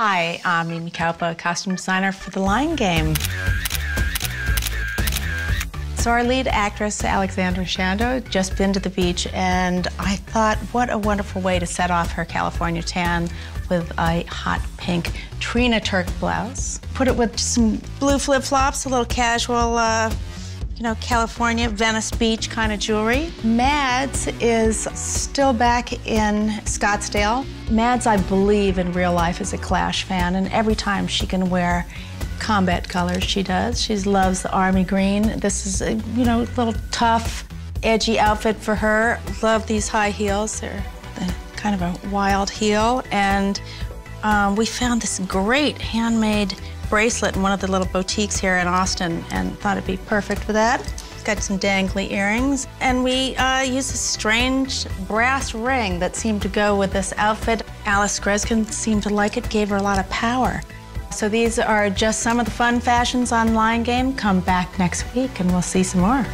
Hi, I'm Mimi Kaupe, costume designer for The Lying Game. So our lead actress, Alexandra Chando, just been to the beach, and I thought, what a wonderful way to set off her California tan with a hot pink Trina Turk blouse. Put it with some blue flip-flops, a little casual, uh, you know, California, Venice Beach kind of jewelry. Mads is still back in Scottsdale. Mads, I believe, in real life is a Clash fan, and every time she can wear combat colors, she does. She loves the army green. This is a, you know, little tough, edgy outfit for her. Love these high heels. They're uh, kind of a wild heel. And um, we found this great handmade bracelet in one of the little boutiques here in Austin and thought it'd be perfect for that. It's got some dangly earrings. And we uh, used a strange brass ring that seemed to go with this outfit. Alice Greczyn seemed to like it, gave her a lot of power. So these are just some of the fun fashions on Lying Game. Come back next week and we'll see some more.